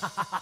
ha ha ha